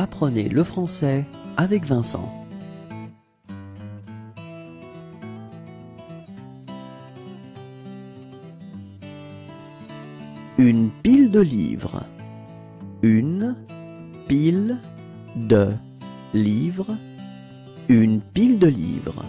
Apprenez le français avec Vincent. Une pile de livres. Une pile de livres. Une pile de livres.